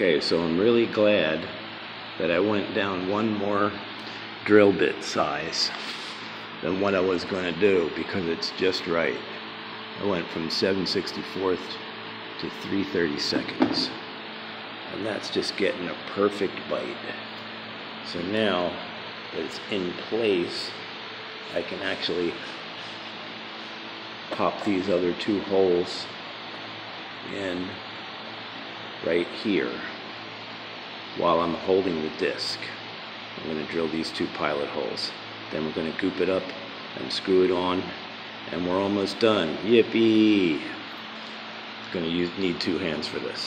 Okay, so I'm really glad that I went down one more drill bit size than what I was going to do because it's just right. I went from 7 64th to 330 seconds. And that's just getting a perfect bite. So now that it's in place, I can actually pop these other two holes in right here while I'm holding the disc. I'm going to drill these two pilot holes. Then we're going to goop it up and screw it on and we're almost done. Yippee! Going to need two hands for this.